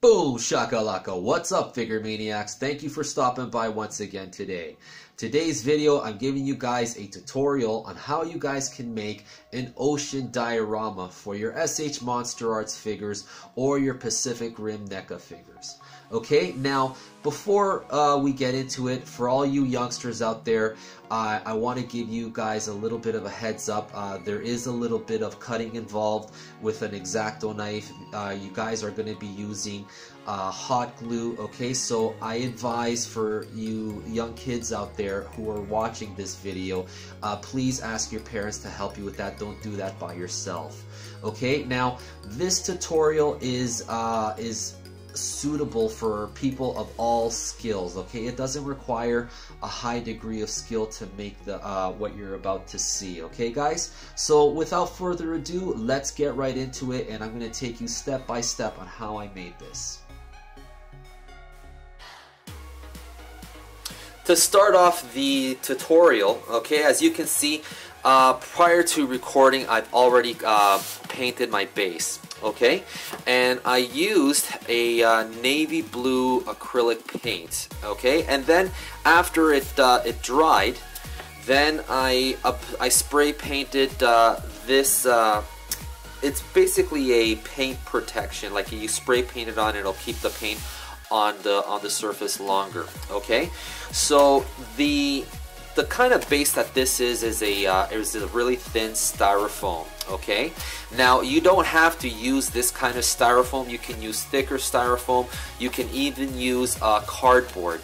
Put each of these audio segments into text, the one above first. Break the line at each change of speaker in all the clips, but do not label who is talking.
Boom shakalaka. What's up figure maniacs? Thank you for stopping by once again today. Today's video I'm giving you guys a tutorial on how you guys can make an ocean diorama for your SH Monster Arts figures or your Pacific Rim NECA figures. Okay, now before uh, we get into it, for all you youngsters out there, uh, I want to give you guys a little bit of a heads up. Uh, there is a little bit of cutting involved with an X-Acto knife. Uh, you guys are going to be using uh, hot glue, okay? So I advise for you young kids out there who are watching this video, uh, please ask your parents to help you with that. Don't do that by yourself. Okay, now this tutorial is is suitable for people of all skills okay it doesn't require a high degree of skill to make the uh, what you're about to see okay guys so without further ado let's get right into it and I'm to take you step by step on how I made this to start off the tutorial okay as you can see uh, prior to recording I've already uh, painted my base okay? And I used a uh, navy blue acrylic paint okay? And then after it uh, it dried then I I spray painted uh, this uh, it's basically a paint protection. Like you spray paint it on it'll keep the paint on the on the surface longer okay? So the the kind of base that this is is a uh, is a really thin styrofoam okay? Now you don't have to use this kind of styrofoam. You can use thicker styrofoam. You can even use uh, cardboard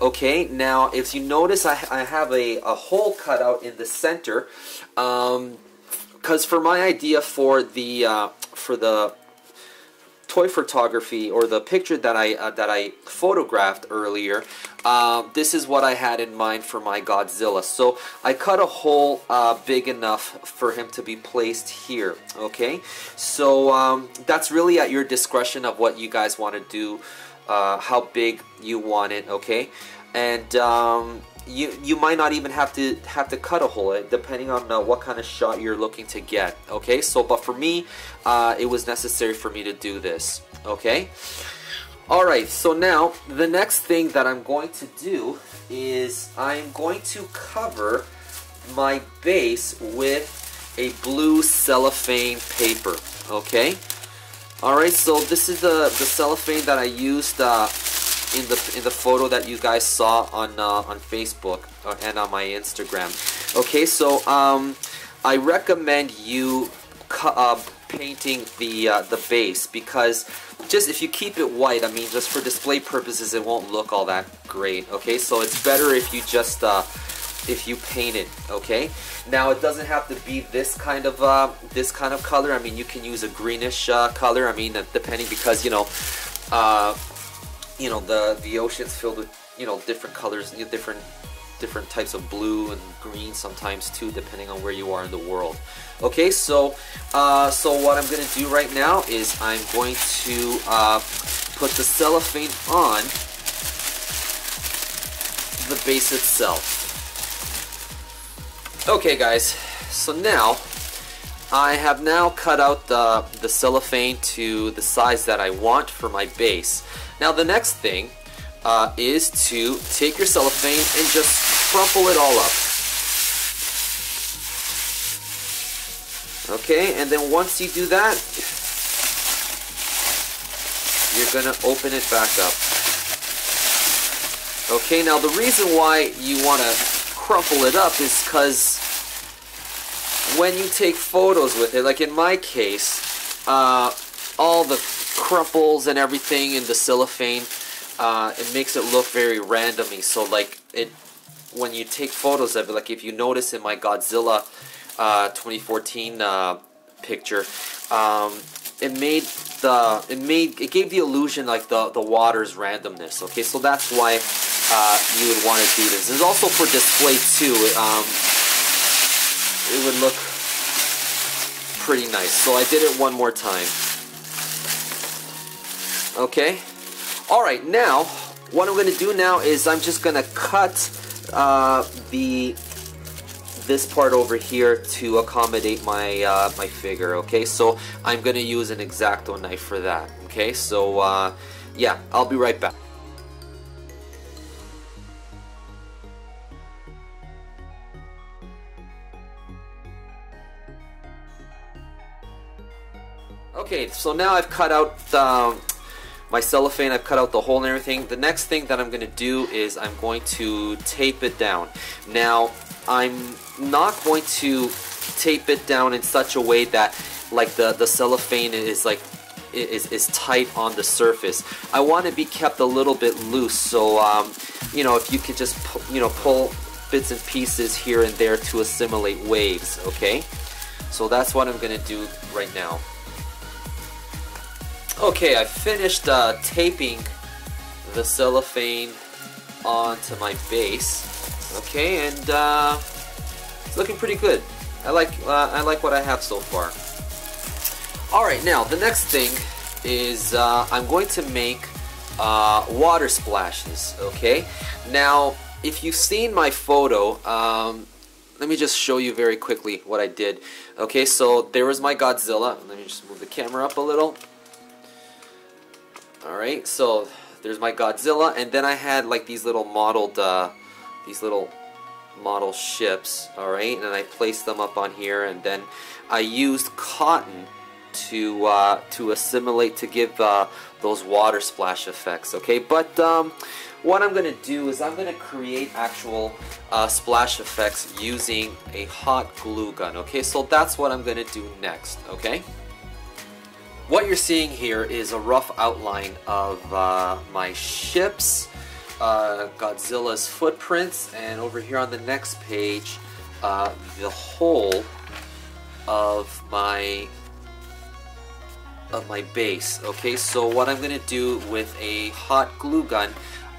okay? Now if you notice I, I have a, a hole cut out in the center um because um, for my idea for the uh, for the toy photography or the picture that I uh, that I photographed earlier, um, this is what I had in mind for my Godzilla. So I cut a hole uh, big enough for him to be placed here. Okay, so um, that's really at your discretion of what you guys want to do, uh, how big you want it. Okay, and um, you you might not even have to have to cut a hole eh, depending on uh, what kind of shot you're looking to get okay? So but for me uh, it was necessary for me to do this okay? Alright so now the next thing that I'm going to do is I'm going to cover my base with a blue cellophane paper okay? Alright so this is the, the cellophane that I used uh, in the in the photo that you guys saw on uh, on Facebook uh, and on my Instagram. Okay, so um, I recommend you uh, painting the uh, the base because just if you keep it white, I mean, just for display purposes, it won't look all that great. Okay, so it's better if you just uh, if you paint it. Okay, now it doesn't have to be this kind of uh, this kind of color. I mean, you can use a greenish uh, color. I mean, depending because you know. Uh, you know the the ocean's filled with you know different colors, different different types of blue and green sometimes too, depending on where you are in the world. Okay, so uh, so what I'm to do right now is I'm going to uh, put the cellophane on the base itself. Okay, guys. So now I have now cut out the, the cellophane to the size that I want for my base. Now the next thing uh, is to take your cellophane and just crumple it all up. Okay, and then once you do that, you're gonna open it back up. Okay, now the reason why you wanna crumple it up is because when you take photos with it, like in my case, uh, all the crumples and everything in the cellophane, uh, it makes it look very randomy. So like it, when you take photos of it, like if you notice in my Godzilla uh, 2014 uh, picture, um, it made the it made it gave the illusion like the the water's randomness. Okay, so that's why uh, you would want to do this. It's also for display too. Um, it would look pretty nice. So I did it one more time. Okay? Alright, now, what I'm to do now is I'm just to cut uh, the this part over here to accommodate my uh, my figure okay so I'm gonna use an X-Acto knife for that okay so uh, Yeah, I'll be right back. Okay, so now I've cut out the, my cellophane, I've cut out the hole and everything. The next thing that I'm going to do is I'm going to tape it down. Now, I'm not going to tape it down in such a way that like the, the cellophane is like is, is tight on the surface. I want to be kept a little bit loose so um, you know if you could just you know pull bits and pieces here and there to assimilate waves okay so that's what I'm gonna do right now okay I finished uh, taping the cellophane onto my base okay and uh, it's looking pretty good I like uh, I like what I have so far Alright, now the next thing is uh, I'm going to make uh, water splashes, okay? Now, if you've seen my photo, um, let me just show you very quickly what I did. Okay, so there was my Godzilla. Let me just move the camera up a little. Alright, so there's my Godzilla, and then I had like these little modeled, uh, these little model ships, alright, and I placed them up on here, and then I used cotton to uh, to assimilate to give uh, those water splash effects okay? But um, what I'm gonna do is I'm gonna create actual uh, splash effects using a hot glue gun okay? So that's what I'm gonna do next okay what you're seeing here is a rough outline of uh, my ships uh, Godzilla's footprints and over here on the next page uh, the whole of my of my base. Okay, so what I'm going to do with a hot glue gun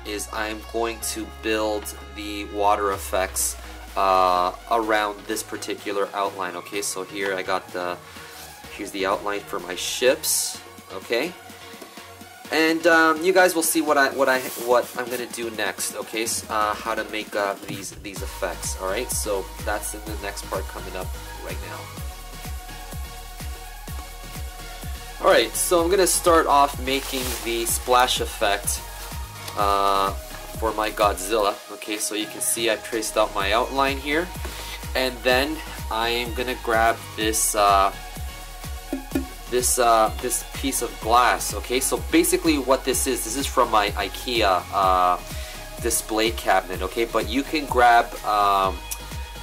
is I'm going to build the water effects uh, around this particular outline. Okay, so here I got the, here's the outline for my ships. Okay, and um, you guys will see what I what I what I'm gonna do next. Okay, uh, how to make uh, these these effects. All right, so that's in the next part coming up right now. Alright, so I'm gonna start off making the splash effect uh, for my Godzilla. Okay, so you can see I've traced out my outline here. And then I'm gonna grab this uh, this uh, this piece of glass. Okay, so basically what this is, this is from my IKEA uh, display cabinet. Okay, but you can grab um,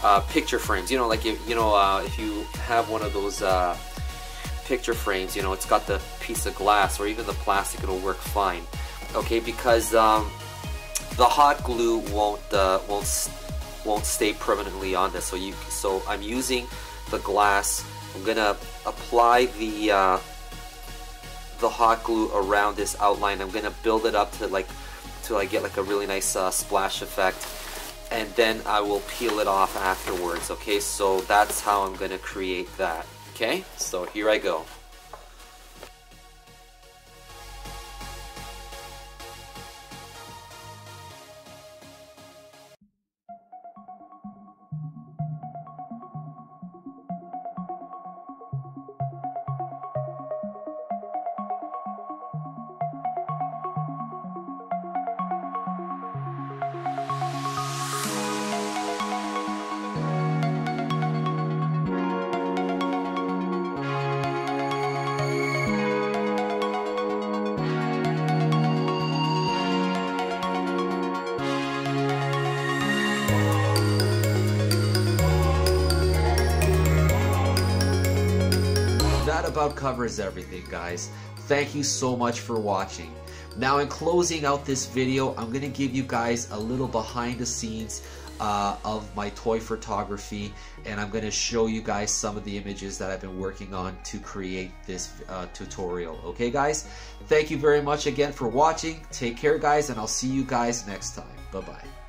uh, picture frames. You know, like if, you know uh, if you have one of those uh, picture frames, you know, it's got the piece of glass or even the plastic, it'll work fine. Okay, because um, the hot glue won't uh, won't won't stay permanently on this. So you so I'm using the glass. I'm gonna apply the uh, the hot glue around this outline. I'm gonna build it up to like till I get like a really nice uh, splash effect and then I will peel it off afterwards okay so that's how I'm gonna create that Okay, so here I go. About covers everything, guys. Thank you so much for watching. Now, in closing out this video, I'm going to give you guys a little behind the scenes uh, of my toy photography and I'm going to show you guys some of the images that I've been working on to create this uh, tutorial. Okay guys, thank you very much again for watching. Take care guys and I'll see you guys next time. Bye bye.